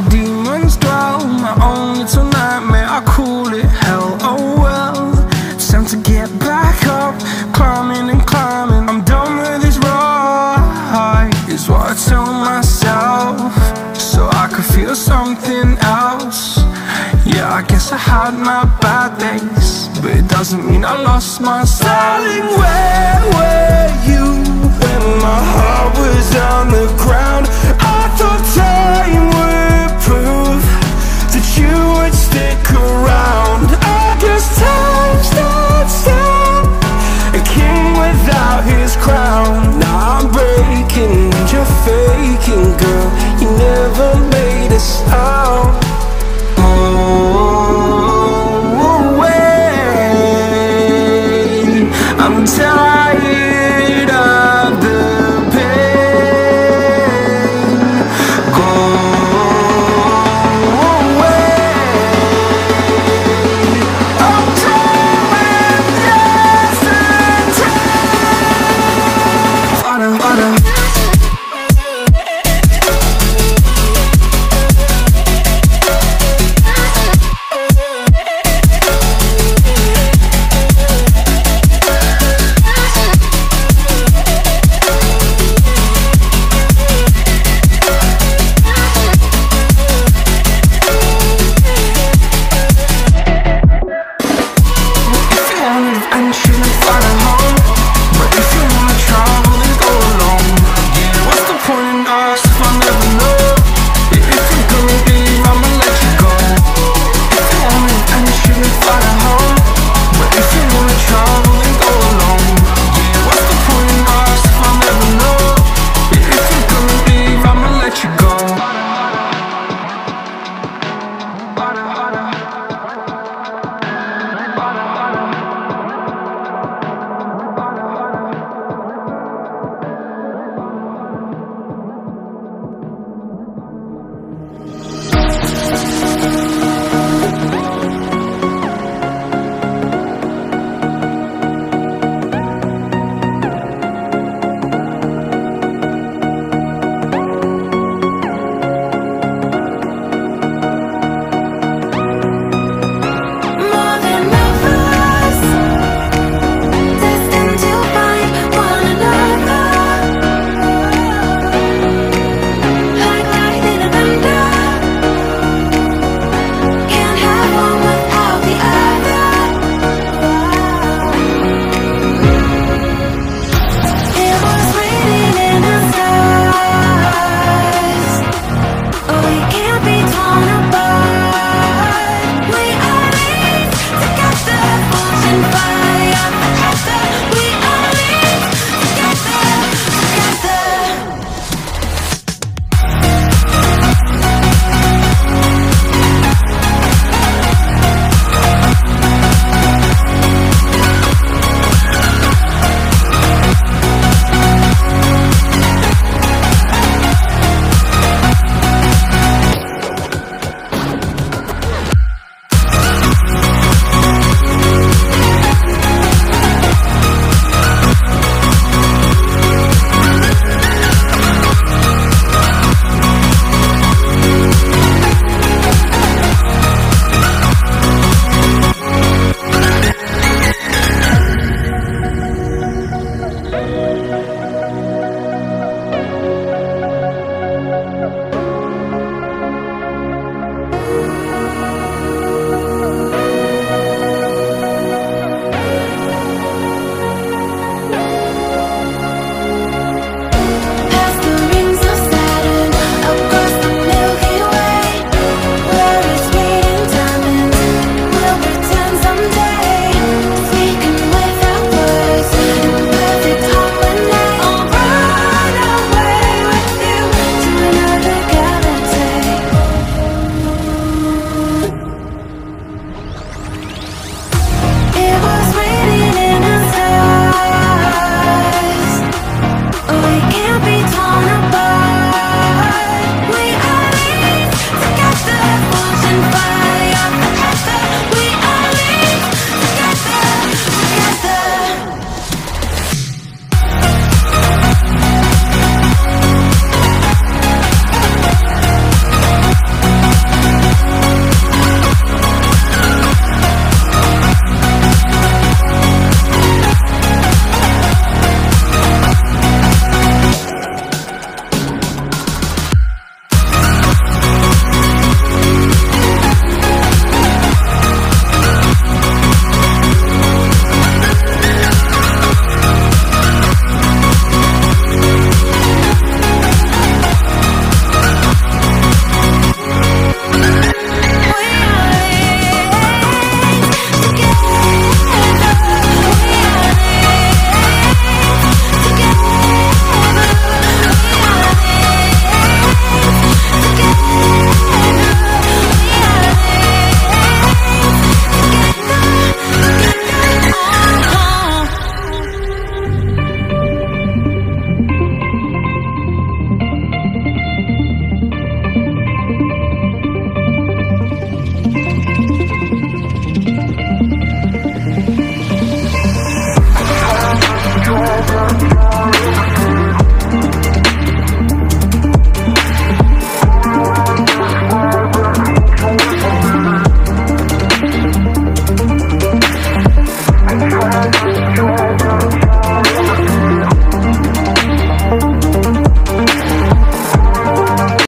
My demons dwell My own little nightmare, I call it? Hell Oh well, it's time to get back up Climbing and climbing, I'm done with this ride Is what I tell myself So I could feel something else. Yeah, I guess I had my bad days But it doesn't mean I lost my style